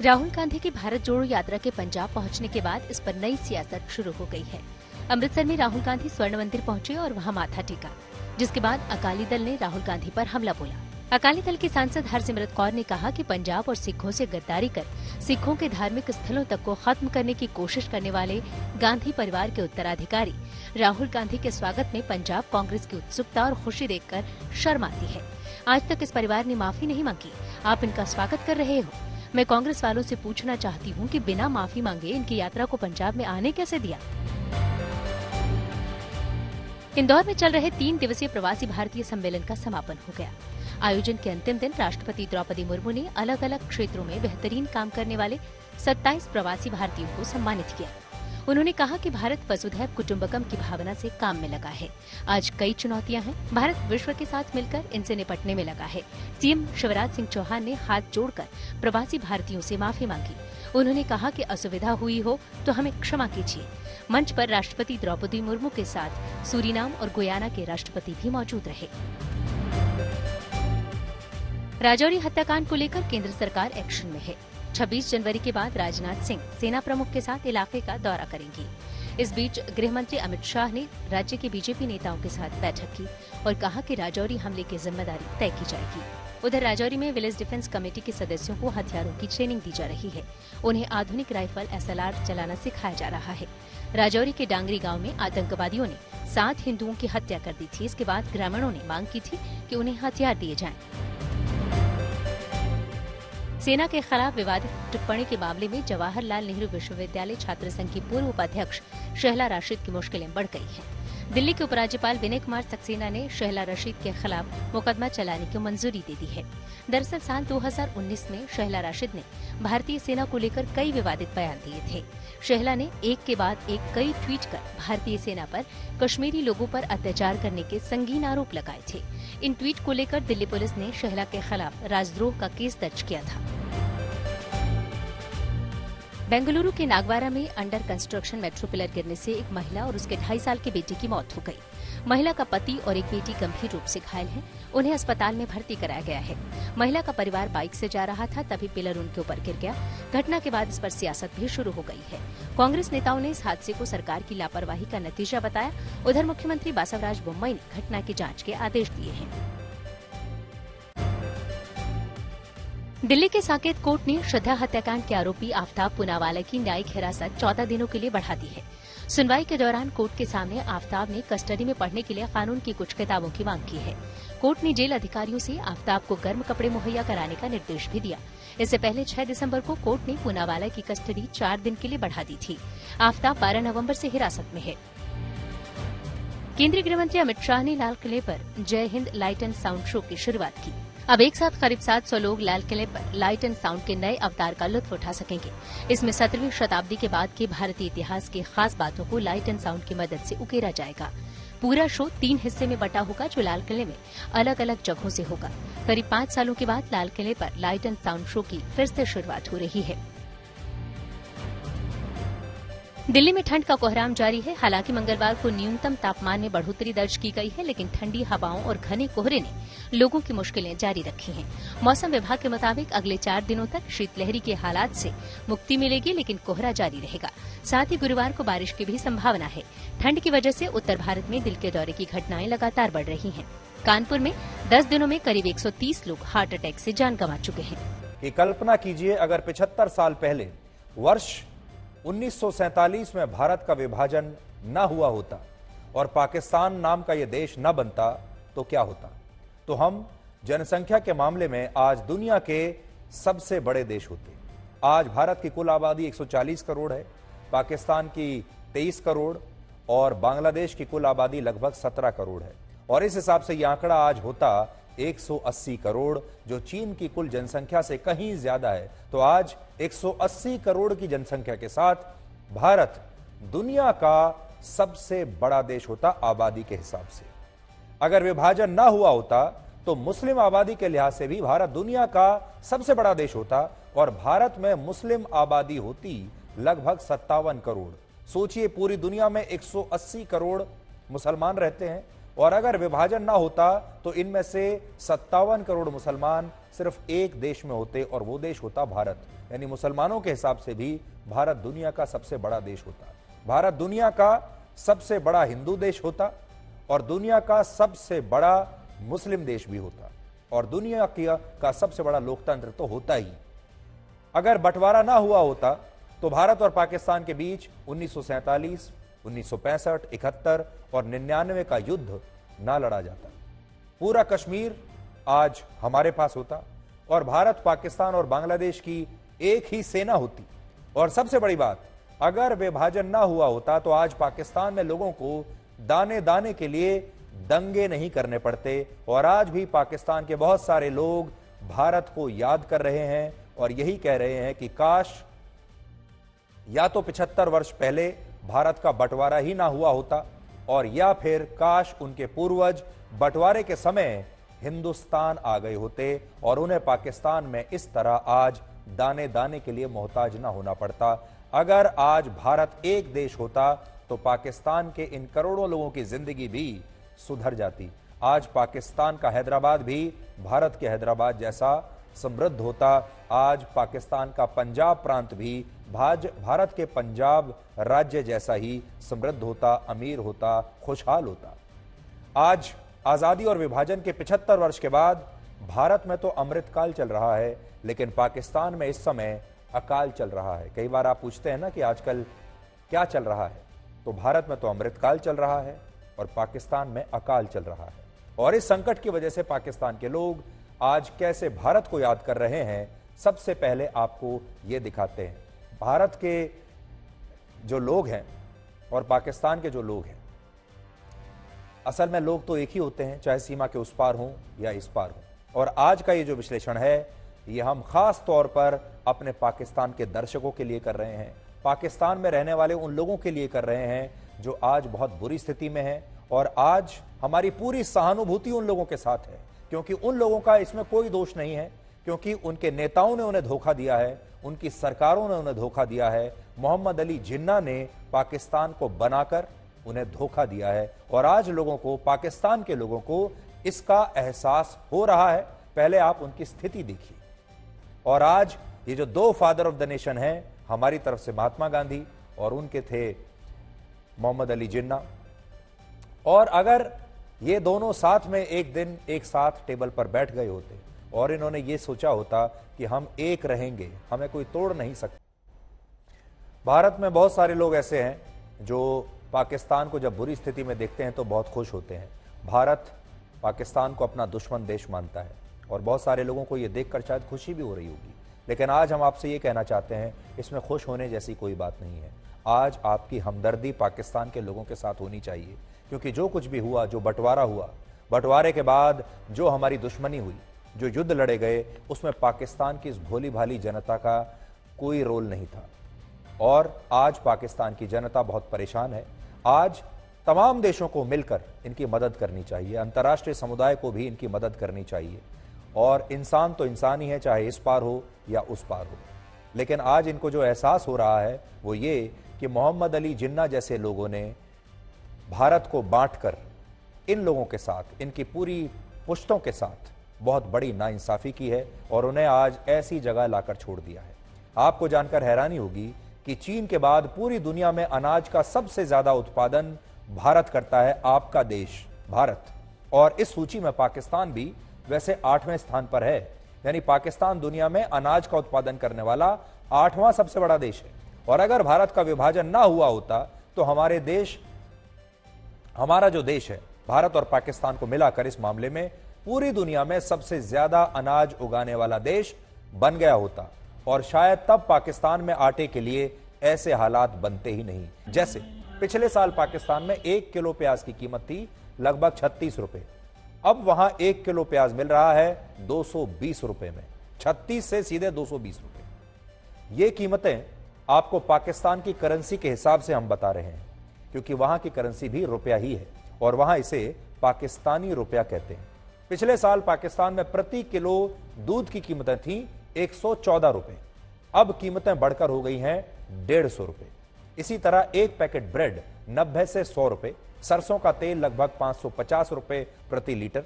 राहुल गांधी की भारत जोड़ो यात्रा के पंजाब पहुँचने के बाद इस पर नई सियासत शुरू हो गई है। अमृतसर में राहुल गांधी स्वर्ण मंदिर पहुँचे और वहाँ माथा टेका, जिसके बाद अकाली दल ने राहुल गांधी पर हमला बोला। अकाली दल के सांसद हरसिमरत कौर ने कहा कि पंजाब और सिखों से गद्दारी कर सिखों के धार्मिक स्थलों तक को खत्म करने की कोशिश करने वाले गांधी परिवार के उत्तराधिकारी राहुल गांधी के स्वागत में पंजाब कांग्रेस की उत्सुकता और खुशी देखकर शर्म आती है। आज तक इस परिवार ने माफ़ी नहीं मांगी। आप इनका स्वागत कर रहे हो। मैं कांग्रेस वालों से पूछना चाहती हूँ कि बिना माफ़ी मांगे इनकी यात्रा को पंजाब में आने कैसे दिया? इंदौर में चल रहे तीन दिवसीय प्रवासी भारतीय सम्मेलन का समापन हो गया। आयोजन के अंतिम दिन राष्ट्रपति द्रौपदी मुर्मू ने अलग अलग क्षेत्रों में बेहतरीन काम करने वाले 27 प्रवासी भारतीयों को सम्मानित किया। उन्होंने कहा कि भारत वसुधैव कुटुम्बकम की भावना से काम में लगा है। आज कई चुनौतियाँ हैं। भारत विश्व के साथ मिलकर इनसे निपटने में लगा है। सीएम शिवराज सिंह चौहान ने हाथ जोड़कर प्रवासी भारतीयों से माफ़ी मांगी। उन्होंने कहा कि असुविधा हुई हो तो हमें क्षमा कीजिए। मंच पर राष्ट्रपति द्रौपदी मुर्मू के साथ सूरीनाम और गुयाना के राष्ट्रपति भी मौजूद रहे। राजौरी हत्याकांड को लेकर केंद्र सरकार एक्शन में है। 26 जनवरी के बाद राजनाथ सिंह सेना प्रमुख के साथ इलाके का दौरा करेंगे। इस बीच गृह मंत्री अमित शाह ने राज्य के बीजेपी नेताओं के साथ बैठक की और कहा कि राजौरी हमले की ज़िम्मेदारी तय की जाएगी। उधर राजौरी में विलेज डिफेंस कमेटी के सदस्यों को हथियारों की ट्रेनिंग दी जा रही है। उन्हें आधुनिक राइफल एसएलआर चलाना सिखाया जा रहा है। राजौरी के डांगरी गाँव में आतंकवादियों ने सात हिंदुओं की हत्या कर दी थी। इसके बाद ग्रामीणों ने मांग की थी कि उन्हें हथियार दिए जाएँ। सेना के खिलाफ विवादित टिप्पणी के मामले में जवाहरलाल नेहरू विश्वविद्यालय छात्र संघ की पूर्व उपाध्यक्ष शहला राशिद की मुश्किलें बढ़ गई हैं। दिल्ली के उपराज्यपाल विनय कुमार सक्सेना ने शहला रशीद के खिलाफ मुकदमा चलाने की मंजूरी दे दी है। दरअसल साल 2019 में शहला राशिद ने भारतीय सेना को लेकर कई विवादित बयान दिए थे। शहला ने एक के बाद एक कई ट्वीट कर भारतीय सेना पर कश्मीरी लोगों पर अत्याचार करने के संगीन आरोप लगाए थे। इन ट्वीट को लेकर दिल्ली पुलिस ने शहला के खिलाफ राजद्रोह का केस दर्ज किया था। बेंगलुरु के नागवारा में अंडर कंस्ट्रक्शन मेट्रो पिलर गिरने से एक महिला और उसके ढाई साल के बेटे की मौत हो गई। महिला का पति और एक बेटी गंभीर रूप से घायल हैं। उन्हें अस्पताल में भर्ती कराया गया है। महिला का परिवार बाइक से जा रहा था, तभी पिलर उनके ऊपर गिर गया। घटना के बाद इस पर सियासत भी शुरू हो गई है। कांग्रेस नेताओं ने इस हादसे को सरकार की लापरवाही का नतीजा बताया। उधर मुख्यमंत्री बासवराज बोम्मई ने घटना की जाँच के आदेश दिए हैं। दिल्ली के साकेत कोर्ट ने श्रद्धा हत्याकांड के आरोपी आफ्ताब पुनावाला की न्यायिक हिरासत चौदह दिनों के लिए बढ़ा दी है। सुनवाई के दौरान कोर्ट के सामने आफ्ताब ने कस्टडी में पढ़ने के लिए कानून की कुछ किताबों की मांग की है। कोर्ट ने जेल अधिकारियों से आफ्ताब को गर्म कपड़े मुहैया कराने का निर्देश भी दिया। इससे पहले 6 दिसंबर को कोर्ट ने पुनावाला की कस्टडी चार दिन के लिए बढ़ा दी थी। आफ्ताब 12 नवंबर से हिरासत में है। केंद्रीय गृह मंत्री अमित शाह ने लाल किले पर Jai Hind light and sound show की शुरुआत की। अब एक साथ करीब 700 लोग लाल किले पर लाइट एंड साउंड के नए अवतार का लुत्फ उठा सकेंगे। इसमें सत्रहवीं शताब्दी के बाद के भारतीय इतिहास की खास बातों को लाइट एंड साउंड की मदद से उकेरा जाएगा। पूरा शो तीन हिस्से में बटा होगा जो लाल किले में अलग अलग जगहों से होगा। करीब पाँच सालों के बाद लाल किले पर लाइट एंड साउंड शो की फिर से शुरुआत हो रही है। दिल्ली में ठंड का कोहराम जारी है। हालाँकि मंगलवार को न्यूनतम तापमान में बढ़ोतरी दर्ज की गई है, लेकिन ठंडी हवाओं और घने कोहरे ने लोगों की मुश्किलें जारी रखी हैं। मौसम विभाग के मुताबिक अगले चार दिनों तक शीतलहरी के हालात से मुक्ति मिलेगी, लेकिन कोहरा जारी रहेगा। साथ ही गुरुवार को बारिश की भी संभावना है। ठंड की वजह से उत्तर भारत में दिल के दौरे की घटनाएँ लगातार बढ़ रही हैं। कानपुर में दस दिनों में करीब एक सौ तीस लोग हार्ट अटैक से जान गंवा चुके हैं। कल्पना कीजिए, अगर पिछहत्तर साल पहले वर्ष 1947 में भारत का विभाजन न हुआ होता और पाकिस्तान नाम का यह देश न बनता तो क्या होता? तो हम जनसंख्या के मामले में आज दुनिया के सबसे बड़े देश होते। आज भारत की कुल आबादी 140 करोड़ है, पाकिस्तान की 23 करोड़ और बांग्लादेश की कुल आबादी लगभग 17 करोड़ है। और इस हिसाब से यह आंकड़ा आज होता 180 करोड़, जो चीन की कुल जनसंख्या से कहीं ज़्यादा है। तो आज 180 करोड़ की जनसंख्या के साथ भारत दुनिया का सबसे बड़ा देश होता आबादी के हिसाब से। अगर विभाजन ना हुआ होता तो मुस्लिम आबादी के लिहाज से भी भारत दुनिया का सबसे बड़ा देश होता और भारत में मुस्लिम आबादी होती लगभग सत्तावन करोड़। सोचिए, पूरी दुनिया में 180 करोड़ मुसलमान रहते हैं। और अगर विभाजन ना होता तो इनमें से सत्तावन करोड़ मुसलमान सिर्फ़ एक देश में होते और वो देश होता भारत। यानी मुसलमानों के हिसाब से भी भारत दुनिया का सबसे बड़ा देश होता। भारत दुनिया का सबसे बड़ा हिंदू देश होता और दुनिया का सबसे बड़ा मुस्लिम देश भी होता। और दुनिया का सबसे बड़ा लोकतंत्र तो होता ही। अगर बंटवारा ना हुआ होता तो भारत और पाकिस्तान के बीच 1947, 1965, इकहत्तर और निन्यानवे का युद्ध ना लड़ा जाता। पूरा कश्मीर आज हमारे पास होता और भारत पाकिस्तान और बांग्लादेश की एक ही सेना होती। और सबसे बड़ी बात अगर विभाजन ना हुआ होता तो आज पाकिस्तान में लोगों को दाने दाने के लिए दंगे नहीं करने पड़ते और आज भी पाकिस्तान के बहुत सारे लोग भारत को याद कर रहे हैं और यही कह रहे हैं कि काश या तो पिछहत्तर वर्ष पहले भारत का बंटवारा ही ना हुआ होता और या फिर काश उनके पूर्वज बंटवारे के समय हिंदुस्तान आ गए होते और उन्हें पाकिस्तान में इस तरह आज दाने दाने के लिए मोहताज ना होना पड़ता। अगर आज भारत एक देश होता तो पाकिस्तान के इन करोड़ों लोगों की ज़िंदगी भी सुधर जाती। आज पाकिस्तान का हैदराबाद भी भारत के हैदराबाद जैसा समृद्ध होता। आज पाकिस्तान का पंजाब प्रांत भी भाज भारत के पंजाब राज्य जैसा ही समृद्ध होता, अमीर होता, खुशहाल होता। आज आज़ादी और विभाजन के 75 वर्ष के बाद भारत में तो अमृतकाल चल रहा है, लेकिन पाकिस्तान में इस समय अकाल चल रहा है। कई बार आप पूछते हैं ना कि आजकल क्या चल रहा है तो भारत में तो अमृतकाल चल रहा है और पाकिस्तान में अकाल चल रहा है। और इस संकट की वजह से पाकिस्तान के लोग आज कैसे भारत को याद कर रहे हैं, सबसे पहले आपको यह दिखाते हैं। भारत के जो लोग हैं और पाकिस्तान के जो लोग हैं, असल में लोग तो एक ही होते हैं, चाहे सीमा के उस पार हों या इस पार हों। और आज का ये जो विश्लेषण है, ये हम खास तौर पर अपने पाकिस्तान के दर्शकों के लिए कर रहे हैं। पाकिस्तान में रहने वाले उन लोगों के लिए कर रहे हैं जो आज बहुत बुरी स्थिति में है और आज हमारी पूरी सहानुभूति उन लोगों के साथ है, क्योंकि उन लोगों का इसमें कोई दोष नहीं है। क्योंकि उनके नेताओं ने उन्हें धोखा दिया है, उनकी सरकारों ने उन्हें धोखा दिया है, मोहम्मद अली जिन्ना ने पाकिस्तान को बनाकर उन्हें धोखा दिया है। और आज लोगों को, पाकिस्तान के लोगों को इसका एहसास हो रहा है। पहले आप उनकी स्थिति देखिए। और आज ये जो दो फादर ऑफ़ द नेशन है, हमारी तरफ़ से महात्मा गांधी और उनके थे मोहम्मद अली जिन्ना। और अगर ये दोनों साथ में एक दिन, एक साथ टेबल पर बैठ गए होते और इन्होंने ये सोचा होता कि हम एक रहेंगे, हमें कोई तोड़ नहीं सकता। भारत में बहुत सारे लोग ऐसे हैं जो पाकिस्तान को जब बुरी स्थिति में देखते हैं तो बहुत खुश होते हैं। भारत पाकिस्तान को अपना दुश्मन देश मानता है और बहुत सारे लोगों को यह देखकर शायद खुशी भी हो रही होगी। लेकिन आज हम आपसे ये कहना चाहते हैं, इसमें खुश होने जैसी कोई बात नहीं है। आज आपकी हमदर्दी पाकिस्तान के लोगों के साथ होनी चाहिए, क्योंकि जो कुछ भी हुआ, जो बंटवारा हुआ, बंटवारे के बाद जो हमारी दुश्मनी हुई जो युद्ध लड़े गए, उसमें पाकिस्तान की इस भोली भाली जनता का कोई रोल नहीं था। और आज पाकिस्तान की जनता बहुत परेशान है। आज तमाम देशों को मिलकर इनकी मदद करनी चाहिए, अंतर्राष्ट्रीय समुदाय को भी इनकी मदद करनी चाहिए। और इंसान तो इंसान ही है, चाहे इस पार हो या उस पार हो। लेकिन आज इनको जो एहसास हो रहा है, वो ये कि मोहम्मद अली जिन्ना जैसे लोगों ने भारत को बांटकर इन लोगों के साथ, इनकी पूरी पुश्तों के साथ बहुत बड़ी नाइंसाफी की है और उन्हें आज ऐसी जगह लाकर छोड़ दिया है। आपको जानकर हैरानी होगी कि चीन के बाद पूरी दुनिया में अनाज का सबसे ज़्यादा उत्पादन भारत करता है आपका देश, भारत। और इस सूची में पाकिस्तान भी वैसे आठवें स्थान पर है। यानी पाकिस्तान दुनिया में अनाज का उत्पादन करने वाला आठवां सबसे बड़ा देश है। और अगर भारत का विभाजन ना हुआ होता तो हमारे देश, हमारा जो देश है, भारत और पाकिस्तान को मिलाकर इस मामले में पूरी दुनिया में सबसे ज़्यादा अनाज उगाने वाला देश बन गया होता और शायद तब पाकिस्तान में आटे के लिए ऐसे हालात बनते ही नहीं। जैसे, पिछले साल पाकिस्तान में एक किलो प्याज की कीमत थी लगभग छत्तीस रुपए। अब वहाँ एक किलो प्याज मिल रहा है दो सौ बीस रुपए में। छत्तीस से सीधे दो सौ बीस रुपए। ये कीमतें आपको पाकिस्तान की करेंसी के हिसाब से हम बता रहे हैं, क्योंकि वहाँ की करेंसी भी रुपया ही है और वहाँ इसे पाकिस्तानी रुपया कहते हैं। पिछले साल पाकिस्तान में प्रति किलो दूध की कीमतें थी एक सौ चौदह रुपए। अब कीमतें बढ़कर हो गई हैं डेढ़ सौ रुपए। इसी तरह एक पैकेट ब्रेड नब्बे से सौ रुपए, सरसों का तेल लगभग 550 रुपए प्रति लीटर,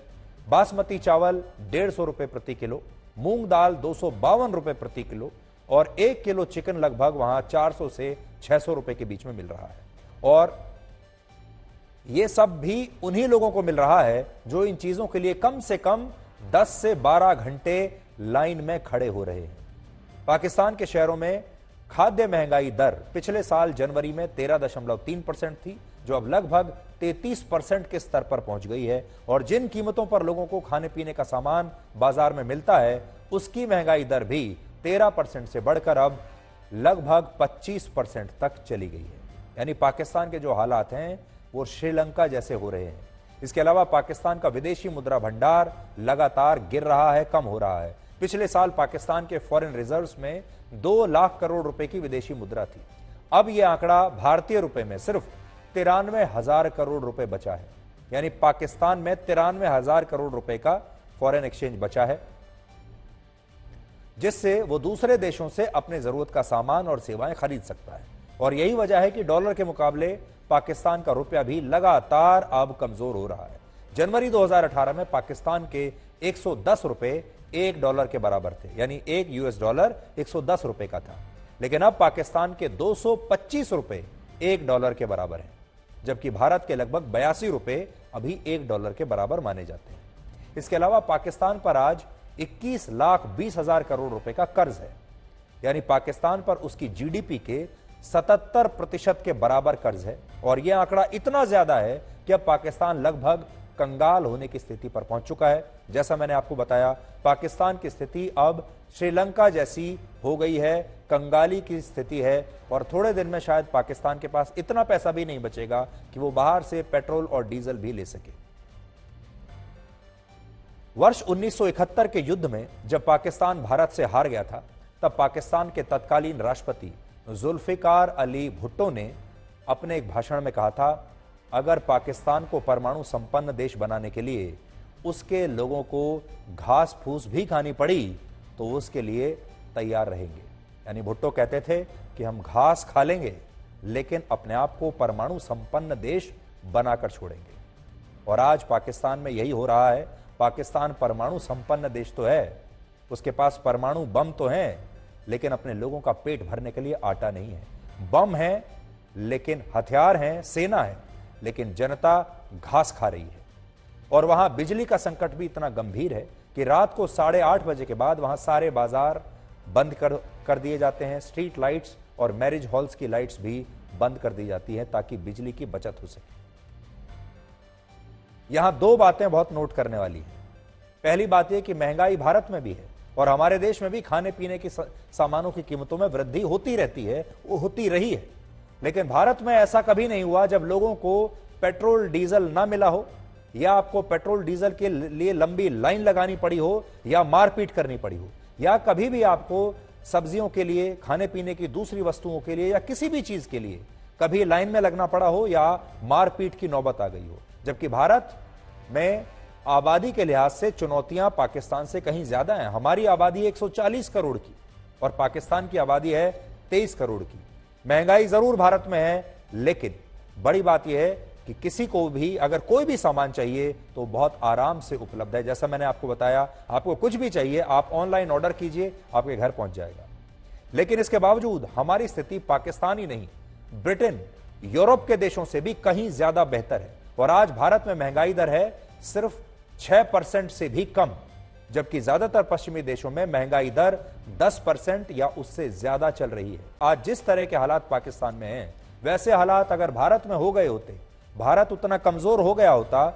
बासमती चावल डेढ़ सौ रुपए प्रति किलो, मूंग दाल दो सौ बावन रुपए प्रति किलो और एक किलो चिकन लगभग वहाँ 400 से 600 रुपए के बीच में मिल रहा है। और यह सब भी उन्हीं लोगों को मिल रहा है जो इन चीज़ों के लिए कम से कम 10 से 12 घंटे लाइन में खड़े हो रहे हैं। पाकिस्तान के शहरों में खाद्य महँगाई दर पिछले साल जनवरी में 13.3 परसेंट थी, जो अब लगभग 33 परसेंट के स्तर पर पहुँच गई है। और जिन कीमतों पर लोगों को खाने पीने का सामान बाज़ार में मिलता है, उसकी महँगाई दर भी 13 परसेंट से बढ़कर अब लगभग 25 परसेंट तक चली गई है। यानी पाकिस्तान के जो हालात हैं वो श्रीलंका जैसे हो रहे हैं। इसके अलावा पाकिस्तान का विदेशी मुद्रा भंडार लगातार गिर रहा है, कम हो रहा है। पिछले साल पाकिस्तान के फॉरेन रिजर्व्स में दो लाख करोड़ रुपए की विदेशी मुद्रा थी। अब यह आंकड़ा भारतीय रुपए में सिर्फ़ तिरानवे हज़ार करोड़ रुपए बचा है। यानी पाकिस्तान में तिरानवे हज़ार करोड़ रुपए का फॉरेन एक्सचेंज बचा है, जिससे वो दूसरे देशों से अपने ज़रूरत का सामान और सेवाएँ खरीद सकता है। और यही वजह है कि डॉलर के मुकाबले पाकिस्तान का रुपया भी लगातार अब कमज़ोर हो रहा है। जनवरी 2018 में पाकिस्तान के 110 रुपए एक डॉलर के बराबर थे, यानी एक यूएस डॉलर 110 रुपए का था। लेकिन अब पाकिस्तान के 225 रुपए एक डॉलर के बराबर है, जबकि भारत के लगभग बयासी रुपए अभी एक डॉलर के बराबर माने जाते हैं। इसके अलावा पाकिस्तान पर आज 21 लाख बीस हज़ार करोड़ रुपए का कर्ज है, यानी पाकिस्तान पर उसकी जीडीपी के 77 प्रतिशत के बराबर कर्ज है और यह आंकड़ा इतना ज़्यादा है कि अब पाकिस्तान लगभग कंगाल होने की स्थिति पर पहुँच चुका है। जैसा मैंने आपको बताया, पाकिस्तान की स्थिति अब श्रीलंका जैसी हो गई है, कंगाली की स्थिति है और थोड़े दिन में शायद पाकिस्तान के पास इतना पैसा भी नहीं बचेगा कि वो बाहर से पेट्रोल और डीजल भी ले सके। वर्ष 1971 के युद्ध में जब पाकिस्तान भारत से हार गया था, तब पाकिस्तान के तत्कालीन राष्ट्रपति जुल्फिकार अली भुट्टो ने अपने एक भाषण में कहा था, अगर पाकिस्तान को परमाणु संपन्न देश बनाने के लिए उसके लोगों को घास फूस भी खानी पड़ी तो उसके लिए तैयार रहेंगे। यानी भुट्टो कहते थे कि हम घास खा लेंगे, लेकिन अपने आप को परमाणु संपन्न देश बनाकर छोड़ेंगे। और आज पाकिस्तान में यही हो रहा है, पाकिस्तान परमाणु संपन्न देश तो है, उसके पास परमाणु बम तो हैं लेकिन अपने लोगों का पेट भरने के लिए आटा नहीं है। बम है, लेकिन हथियार है, सेना है, लेकिन जनता घास खा रही है। और वहाँ बिजली का संकट भी इतना गंभीर है कि रात को साढ़े आठ बजे के बाद वहाँ सारे बाज़ार बंद कर कर दिए जाते हैं। स्ट्रीट लाइट्स और मैरिज हॉल्स की लाइट्स भी बंद कर दी जाती है ताकि बिजली की बचत हो सके। यहाँ दो बातें बहुत नोट करने वाली है। पहली बात यह कि महँगाई भारत में भी है। और हमारे देश में भी खाने पीने की सामानों की कीमतों में वृद्धि होती रहती है, वो होती रही है। लेकिन भारत में ऐसा कभी नहीं हुआ जब लोगों को पेट्रोल, डीजल ना मिला हो, या आपको पेट्रोल, डीजल के लिए लंबी लाइन लगानी पड़ी हो, या मारपीट करनी पड़ी हो, या कभी भी आपको सब्जियों के लिए, खाने पीने की दूसरी वस्तुओं के लिए, या किसी भी चीज़ के लिए कभी लाइन में लगना पड़ा हो, या मारपीट की नौबत आ गई हो। जबकि भारत में आबादी के लिहाज से चुनौतियाँ पाकिस्तान से कहीं ज़्यादा हैं। हमारी आबादी 140 करोड़ की और पाकिस्तान की आबादी है 23 करोड़ की। महँगाई ज़रूर भारत में है, लेकिन बड़ी बात यह है कि किसी को भी, अगर कोई भी सामान चाहिए तो बहुत आराम से उपलब्ध है। जैसा मैंने आपको बताया, आपको कुछ भी चाहिए, आप ऑनलाइन ऑर्डर कीजिए, आपके घर पहुँच जाएगा। लेकिन इसके बावजूद हमारी स्थिति पाकिस्तान ही नहीं, ब्रिटेन यूरोप के देशों से भी कहीं ज़्यादा बेहतर है। और आज भारत में महँगाई दर है सिर्फ़ छह परसेंट से भी कम, जबकि ज़्यादातर पश्चिमी देशों में महँगाई दर 10 परसेंट या उससे ज़्यादा चल रही है। आज जिस तरह के हालात पाकिस्तान में हैं, वैसे हालात अगर भारत में हो गए होते, भारत उतना कमज़ोर हो गया होता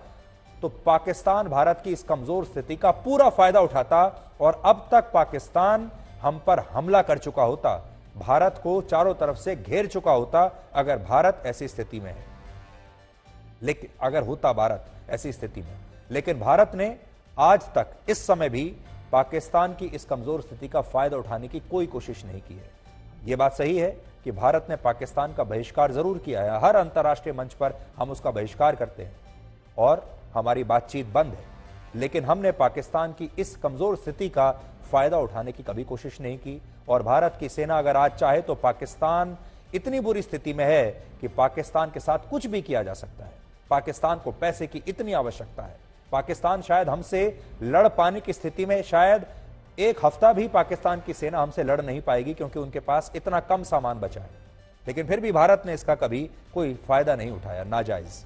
तो पाकिस्तान भारत की इस कमज़ोर स्थिति का पूरा फ़ायदा उठाता और अब तक पाकिस्तान हम पर हमला कर चुका होता, भारत को चारों तरफ़ से घेर चुका होता अगर भारत ऐसी स्थिति में है। लेकिन अगर होता भारत ऐसी स्थिति में लेकिन भारत ने आज तक, इस समय भी, पाकिस्तान की इस कमज़ोर स्थिति का फ़ायदा उठाने की कोई कोशिश नहीं की है। यह बात सही है कि भारत ने पाकिस्तान का बहिष्कार ज़रूर किया है। हर अंतर्राष्ट्रीय मंच पर हम उसका बहिष्कार करते हैं और हमारी बातचीत बंद है। लेकिन हमने पाकिस्तान की इस कमज़ोर स्थिति का फ़ायदा उठाने की कभी कोशिश नहीं की और भारत की सेना अगर आज चाहे तो पाकिस्तान इतनी बुरी स्थिति में है कि पाकिस्तान के साथ कुछ भी किया जा सकता है। पाकिस्तान को पैसे की इतनी आवश्यकता है। पाकिस्तान शायद हमसे लड़ पाने की स्थिति में, शायद एक हफ़्ता भी पाकिस्तान की सेना हमसे लड़ नहीं पाएगी क्योंकि उनके पास इतना कम सामान बचा है। लेकिन फिर भी भारत ने इसका कभी कोई फ़ायदा नहीं उठाया, नाजायज।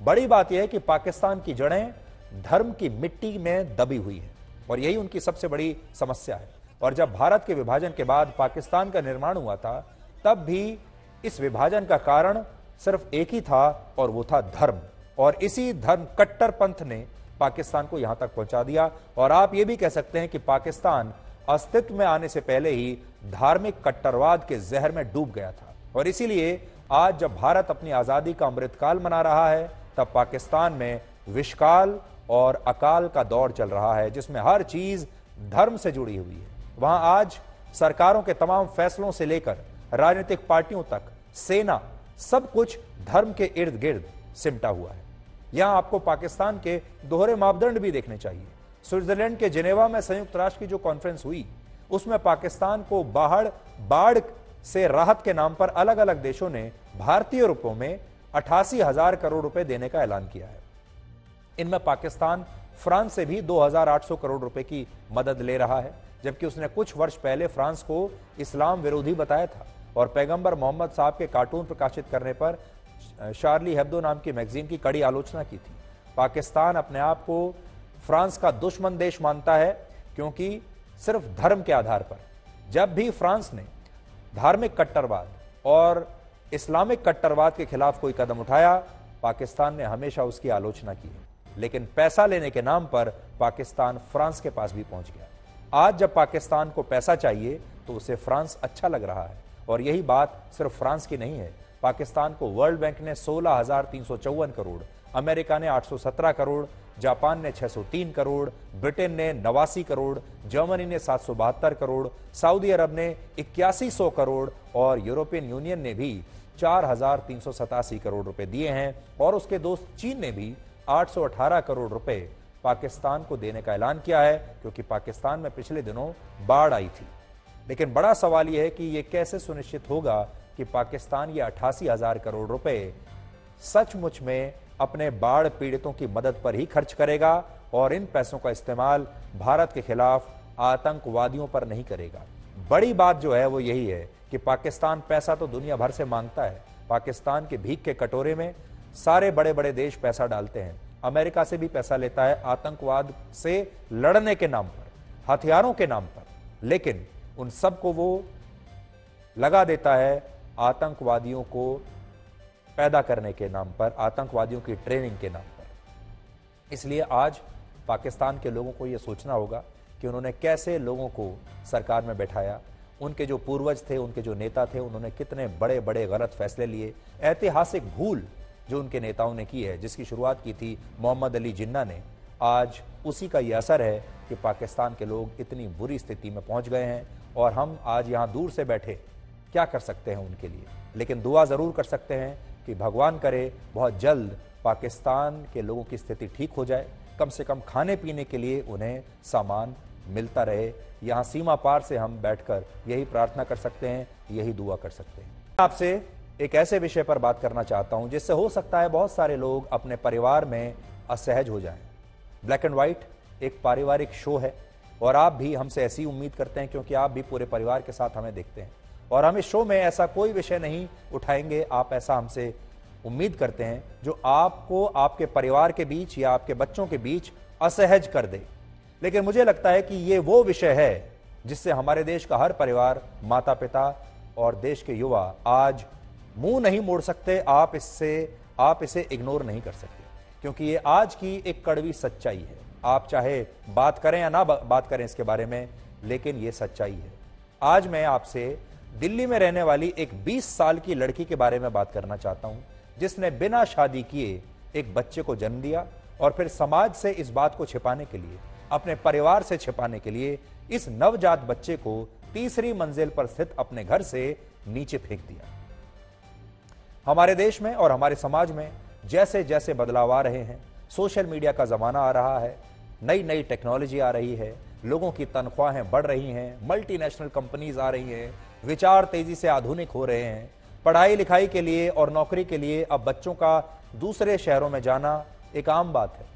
बड़ी बात यह है कि पाकिस्तान की जड़ें धर्म की मिट्टी में दबी हुई है और यही उनकी सबसे बड़ी समस्या है। और जब भारत के विभाजन के बाद पाकिस्तान का निर्माण हुआ था, तब भी इस विभाजन का कारण सिर्फ़ एक ही था और वो था धर्म। और इसी धर्म कट्टर पंथ ने पाकिस्तान को यहाँ तक पहुँचा दिया। और आप ये भी कह सकते हैं कि पाकिस्तान अस्तित्व में आने से पहले ही धार्मिक कट्टरवाद के जहर में डूब गया था। और इसीलिए आज जब भारत अपनी आज़ादी का अमृतकाल मना रहा है, तब पाकिस्तान में विषकाल और अकाल का दौर चल रहा है, जिसमें हर चीज़ धर्म से जुड़ी हुई है। वहाँ आज सरकारों के तमाम फैसलों से लेकर राजनीतिक पार्टियों तक सेना, सब कुछ धर्म के इर्द गिर्द सिमटा हुआ है। यहाँ आपको पाकिस्तान के दोहरे मापदंड भी देखने चाहिए। स्विट्जरलैंड के जिनेवा में संयुक्त राष्ट्र की जो कॉन्फ्रेंस हुई उसमें पाकिस्तान को बाढ़ बाढ़ से राहत के नाम पर अलग अलग देशों ने भारतीय रुपयों में अठासी हज़ार करोड़ रुपए देने का ऐलान किया है। इनमें पाकिस्तान फ्रांस से भी 2,800 करोड़ रुपए की मदद ले रहा है जबकि उसने कुछ वर्ष पहले फ्रांस को इस्लाम विरोधी बताया था और पैगंबर मोहम्मद साहब के कार्टून प्रकाशित करने पर शार्ली हेब्दो नाम की मैगजीन की कड़ी आलोचना की थी। पाकिस्तान अपने आप को फ्रांस का दुश्मन देश मानता है, क्योंकि सिर्फ़ धर्म के आधार पर। जब भी फ्रांस ने धार्मिक कट्टरवाद और इस्लामिक कट्टरवाद के खिलाफ कोई कदम उठाया, पाकिस्तान ने हमेशा उसकी आलोचना की है। लेकिन पैसा लेने के नाम पर पाकिस्तान फ्रांस के पास भी पहुँच गया। आज जब पाकिस्तान को पैसा चाहिए तो उसे फ्रांस अच्छा लग रहा है। और यही बात सिर्फ़ फ्रांस की नहीं है पाकिस्तान को वर्ल्ड बैंक ने सोलह करोड़, अमेरिका ने 817 करोड़, जापान ने 603 करोड़, ब्रिटेन ने नवासी करोड़, जर्मनी ने सात सौ बहत्तर करोड़, सऊदी अरब ने इक्यासी करोड़ और यूरोपियन यूनियन ने भी चार हज़ार तीन सौ सतासी करोड़ रुपए दिए हैं और उसके दोस्त चीन ने भी 818 करोड़ रुपए पाकिस्तान को देने का ऐलान किया है क्योंकि पाकिस्तान में पिछले दिनों बाढ़ आई थी। लेकिन बड़ा सवाल यह है कि यह कैसे सुनिश्चित होगा कि पाकिस्तान ये अठासी हज़ार करोड़ रुपए सचमुच में अपने बाढ़ पीड़ितों की मदद पर ही खर्च करेगा और इन पैसों का इस्तेमाल भारत के खिलाफ आतंकवादियों पर नहीं करेगा। बड़ी बात जो है वो यही है कि पाकिस्तान पैसा तो दुनिया भर से माँगता है। पाकिस्तान के भीख के कटोरे में सारे बड़े बड़े देश पैसा डालते हैं। अमेरिका से भी पैसा लेता है आतंकवाद से लड़ने के नाम पर, हथियारों के नाम पर। लेकिन उन सबको वो लगा देता है आतंकवादियों को पैदा करने के नाम पर, आतंकवादियों की ट्रेनिंग के नाम पर। इसलिए आज पाकिस्तान के लोगों को यह सोचना होगा कि उन्होंने कैसे लोगों को सरकार में बैठाया, उनके जो पूर्वज थे, उनके जो नेता थे, उन्होंने कितने बड़े बड़े गलत फैसले लिए। ऐतिहासिक भूल जो उनके नेताओं ने की है, जिसकी शुरुआत की थी मोहम्मद अली जिन्ना ने, आज उसी का यह असर है कि पाकिस्तान के लोग इतनी बुरी स्थिति में पहुँच गए हैं और हम आज यहाँ दूर से बैठे क्या कर सकते हैं उनके लिए? लेकिन दुआ ज़रूर कर सकते हैं कि भगवान करे, बहुत जल्द पाकिस्तान के लोगों की स्थिति ठीक हो जाए। कम से कम खाने पीने के लिए उन्हें सामान मिलता रहे। यहाँ सीमा पार से हम बैठकर यही प्रार्थना कर सकते हैं, यही दुआ कर सकते हैं। आपसे एक ऐसे विषय पर बात करना चाहता हूँ, जिससे हो सकता है बहुत सारे लोग अपने परिवार में असहज हो जाएँ। ब्लैक एंड व्हाइट एक पारिवारिक शो है, और आप भी हमसे ऐसी उम्मीद करते हैं, क्योंकि आप भी पूरे परिवार के साथ हमें देखते हैं। और हम इस शो में ऐसा कोई विषय नहीं उठाएँगे। आप ऐसा हमसे उम्मीद करते हैं जो आपको, आपके परिवार के बीच या आपके बच्चों के बीच असहज कर दे। लेकिन मुझे लगता है कि ये वो विषय है जिससे हमारे देश का हर परिवार माता पिता और देश के युवा आज मुँह नहीं मोड़ सकते, आप इससे, आप इसे इग्नोर नहीं कर सकते। क्योंकि ये आज की एक कड़वी सच्चाई है। आप चाहे बात करें या ना बात करें इसके बारे में, लेकिन ये सच्चाई है। आज मैं आपसे दिल्ली में रहने वाली एक 20 साल की लड़की के बारे में बात करना चाहता हूँ, जिसने बिना शादी किए एक बच्चे को जन्म दिया और फिर समाज से इस बात को छिपाने के लिए, अपने परिवार से छिपाने के लिए इस नवजात बच्चे को तीसरी मंजिल पर स्थित अपने घर से नीचे फेंक दिया। हमारे देश में और हमारे समाज में जैसे जैसे बदलाव आ रहे हैं, सोशल मीडिया का जमाना आ रहा है नई नई टेक्नोलॉजी आ रही है, लोगों की तनख्वाहें बढ़ रही हैं मल्टीनेशनल कंपनीज़ आ रही हैं विचार तेज़ी से आधुनिक हो रहे हैं। पढ़ाई लिखाई के लिए और नौकरी के लिए अब बच्चों का दूसरे शहरों में जाना एक आम बात है।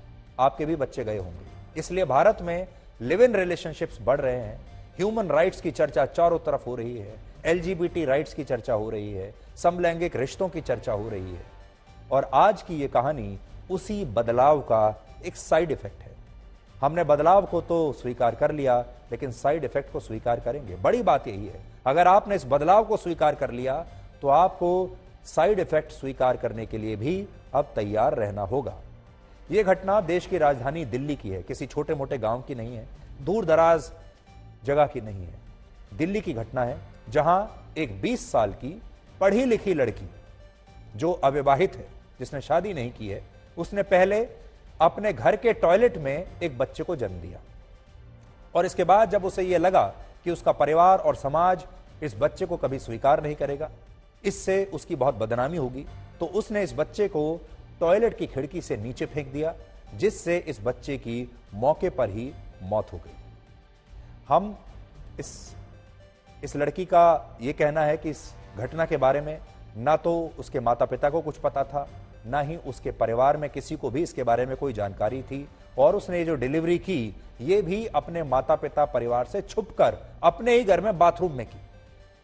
आपके भी बच्चे गए होंगे। इसलिए भारत में लिव इन रिलेशनशिप्स बढ़ रहे हैं। ह्यूमन राइट्स की चर्चा चारों तरफ़ हो रही है। एलजीबीटी राइट्स की चर्चा हो रही है। समलैंगिक रिश्तों की चर्चा हो रही है। और आज की ये कहानी उसी बदलाव का एक साइड इफ़ेक्ट है। हमने बदलाव को तो स्वीकार कर लिया, लेकिन साइड इफ़ेक्ट को स्वीकार करेंगे। बड़ी बात यही है अगर आपने इस बदलाव को स्वीकार कर लिया तो आपको साइड इफ़ेक्ट स्वीकार करने के लिए भी अब तैयार रहना होगा। यह घटना देश की राजधानी दिल्ली की है। किसी छोटे मोटे गाँव की नहीं है दूर दराज जगह की नहीं है। दिल्ली की घटना है, जहाँ एक 20 साल की पढ़ी लिखी लड़की, जो अविवाहित है, जिसने शादी नहीं की है, उसने पहले अपने घर के टॉयलेट में एक बच्चे को जन्म दिया। और इसके बाद जब उसे यह लगा कि उसका परिवार और समाज इस बच्चे को कभी स्वीकार नहीं करेगा। इससे उसकी बहुत बदनामी होगी। तो उसने इस बच्चे को टॉयलेट की खिड़की से नीचे फेंक दिया, जिससे इस बच्चे की मौके पर ही मौत हो गई। हम इस इस लड़की का ये कहना है कि इस घटना के बारे में ना तो उसके माता पिता को कुछ पता था, ना ही उसके परिवार में किसी को भी इसके बारे में कोई जानकारी थी। और उसने जो डिलीवरी की, ये भी अपने माता पिता परिवार से छुपकर अपने ही घर में बाथरूम में की।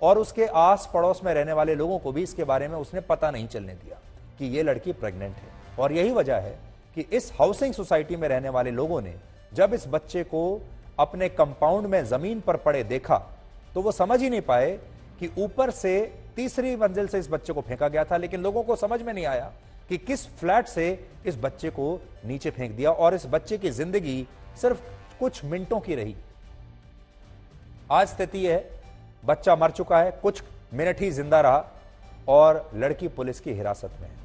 और उसके आस पड़ोस में रहने वाले लोगों को भी इसके बारे में उसने पता नहीं चलने दिया कि ये लड़की प्रेग्नेंट है। और यही वजह है कि इस हाउसिंग सोसाइटी में रहने वाले लोगों ने जब इस बच्चे को अपने कंपाउंड में ज़मीन पर पड़े देखा तो वो समझ ही नहीं पाए कि ऊपर से तीसरी मंजिल से इस बच्चे को फेंका गया था, लेकिन लोगों को समझ में नहीं आया कि किस फ्लैट से इस बच्चे को नीचे फेंक दिया और इस बच्चे की ज़िंदगी सिर्फ़ कुछ मिनटों की रही। आज स्थिति है, बच्चा मर चुका है, कुछ मिनट ही ज़िंदा रहा और लड़की पुलिस की हिरासत में है।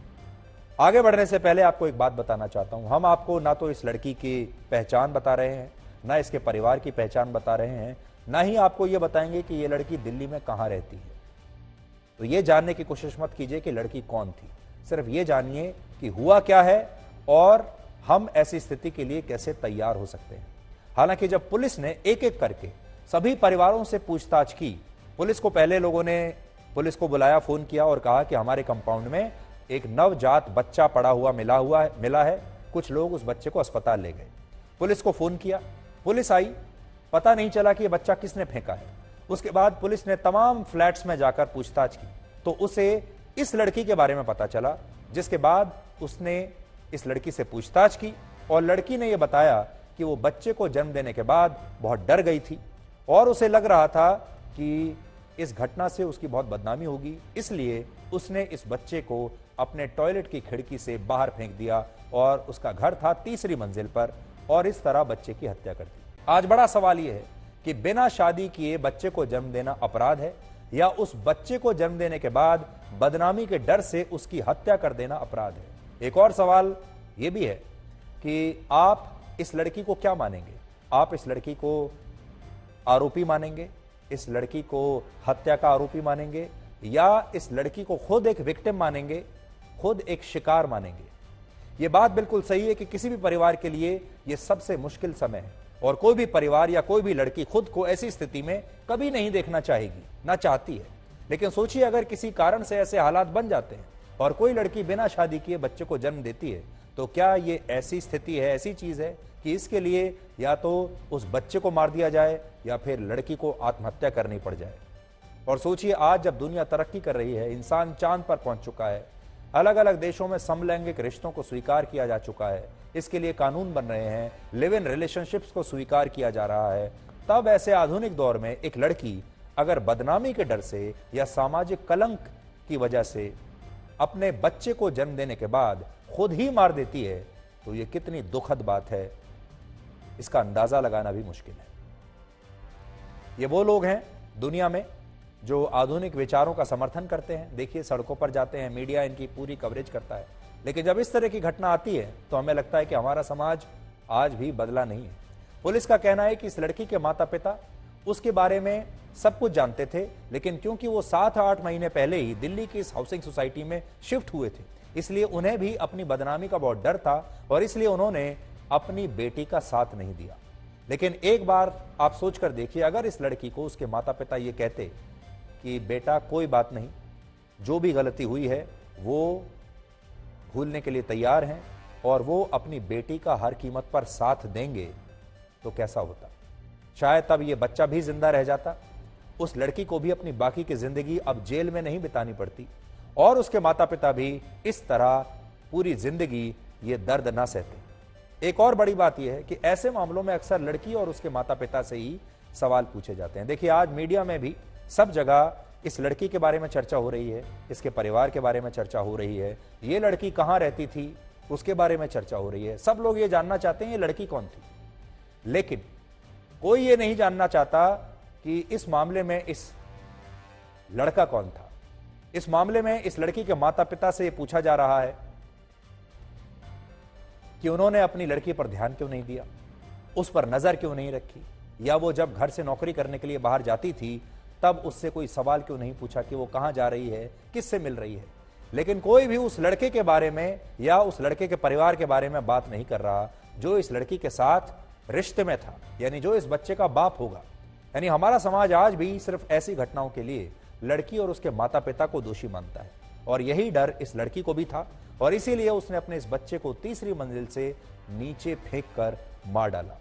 आगे बढ़ने से पहले आपको एक बात बताना चाहता हूँ। हम आपको ना तो इस लड़की की पहचान बता रहे हैं, ना इसके परिवार की पहचान बता रहे हैं, ना ही आपको यह बताएँगे कि यह लड़की दिल्ली में कहाँ रहती है। तो यह जानने की कोशिश मत कीजिए कि लड़की कौन थी। सिर्फ़ ये जानिए कि हुआ क्या है और हम ऐसी स्थिति के लिए कैसे तैयार हो सकते हैं। हालाँकि जब पुलिस ने एक एक करके सभी परिवारों से पूछताछ की, पुलिस को पहले लोगों ने, पुलिस को बुलाया, फ़ोन किया और कहा कि हमारे कंपाउंड में एक नवजात बच्चा पड़ा हुआ, मिला हुआ है, मिला है। कुछ लोग उस बच्चे को अस्पताल ले गए। पुलिस को फ़ोन किया। पुलिस आई। पता नहीं चला कि यह बच्चा किसने फेंका है। उसके बाद पुलिस ने तमाम फ्लैट्स में जाकर पूछताछ की। तो उसे इस लड़की के बारे में पता चला, जिसके बाद उसने इस लड़की से पूछताछ की और लड़की ने यह बताया कि वो बच्चे को जन्म देने के बाद बहुत डर गई थी और उसे लग रहा था कि इस घटना से उसकी बहुत बदनामी होगी। इसलिए उसने इस बच्चे को अपने टॉयलेट की खिड़की से बाहर फेंक दिया और उसका घर था तीसरी मंजिल पर और इस तरह बच्चे की हत्या कर दी। आज बड़ा सवाल यह है कि बिना शादी किए बच्चे को जन्म देना अपराध है? या उस बच्चे को जन्म देने के बाद बदनामी के डर से उसकी हत्या कर देना अपराध है। एक और सवाल यह भी है कि आप इस लड़की को क्या मानेंगे? आप इस लड़की को आरोपी मानेंगे? इस लड़की को हत्या का आरोपी मानेंगे? या इस लड़की को खुद एक विक्टिम मानेंगे? खुद एक शिकार मानेंगे? यह बात बिल्कुल सही है कि किसी भी परिवार के लिए यह सबसे मुश्किल समय है। और कोई भी परिवार या कोई भी लड़की खुद को ऐसी स्थिति में कभी नहीं देखना चाहेगी, ना चाहती है। लेकिन सोचिए अगर किसी कारण से ऐसे हालात बन जाते हैं और कोई लड़की बिना शादी किए बच्चे को जन्म देती है तो क्या ये ऐसी स्थिति है, ऐसी चीज़ है कि इसके लिए या तो उस बच्चे को मार दिया जाए या फिर लड़की को आत्महत्या करनी पड़ जाए? और सोचिए आज जब दुनिया तरक्की कर रही है, इंसान चाँद पर पहुँच चुका है अलग अलग देशों में समलैंगिक रिश्तों को स्वीकार किया जा चुका है इसके लिए कानून बन रहे हैं। लिव इन रिलेशनशिप्स को स्वीकार किया जा रहा है। तब ऐसे आधुनिक दौर में एक लड़की अगर बदनामी के डर से या सामाजिक कलंक की वजह से अपने बच्चे को जन्म देने के बाद खुद ही मार देती है तो यह कितनी दुखद बात है। इसका अंदाज़ा लगाना भी मुश्किल है। ये वो लोग हैं दुनिया में जो आधुनिक विचारों का समर्थन करते हैं। देखिए, सड़कों पर जाते हैं, मीडिया इनकी पूरी कवरेज करता है। लेकिन जब इस तरह की घटना आती है तो हमें लगता है कि हमारा समाज आज भी बदला नहीं है। पुलिस का कहना है कि इस लड़की के माता पिता उसके बारे में सब कुछ जानते थे, लेकिन क्योंकि वो सात आठ महीने पहले ही दिल्ली की इस हाउसिंग सोसाइटी में शिफ्ट हुए थे, इसलिए उन्हें भी अपनी बदनामी का बहुत डर था और इसलिए उन्होंने अपनी बेटी का साथ नहीं दिया। लेकिन एक बार आप सोचकर देखिए, अगर इस लड़की को उसके माता पिता ये कहते कि, बेटा, कोई बात नहीं, जो भी गलती हुई है, वो भूलने के लिए तैयार हैं और वो अपनी बेटी का हर कीमत पर साथ देंगे तो कैसा होता? शायद तब ये बच्चा भी ज़िंदा रह जाता। उस लड़की को भी अपनी बाकी की ज़िंदगी अब जेल में नहीं बितानी पड़ती। और उसके माता पिता भी इस तरह पूरी ज़िंदगी ये दर्द ना सहते। एक और बड़ी बात यह है कि ऐसे मामलों में अक्सर लड़की और उसके माता पिता से ही सवाल पूछे जाते हैं। देखिए, आज मीडिया में भी सब जगह इस लड़की के बारे में चर्चा हो रही है, इसके परिवार के बारे में चर्चा हो रही है, ये लड़की कहाँ रहती थी, उसके बारे में चर्चा हो रही है। सब लोग ये जानना चाहते हैं ये लड़की कौन थी। लेकिन कोई ये नहीं जानना चाहता कि इस मामले में इस लड़का कौन था। इस मामले में इस लड़की के माता पिता से यह पूछा जा रहा है कि उन्होंने अपनी लड़की पर ध्यान क्यों नहीं दिया, उस पर नज़र क्यों नहीं रखी, या वो जब घर से नौकरी करने के लिए बाहर जाती थी तब उससे कोई सवाल क्यों नहीं पूछा कि वो कहाँ जा रही है, किससे मिल रही है? लेकिन कोई भी उस लड़के के बारे में या उस लड़के के परिवार के बारे में बात नहीं कर रहा जो इस लड़की के साथ रिश्ते में था, यानी जो इस बच्चे का बाप होगा। यानी हमारा समाज आज भी सिर्फ़ ऐसी घटनाओं के लिए लड़की और उसके माता पिता को दोषी मानता है। और यही डर इस लड़की को भी था, और इसीलिए उसने अपने इस बच्चे को तीसरी मंजिल से नीचे फेंक कर मार डाला।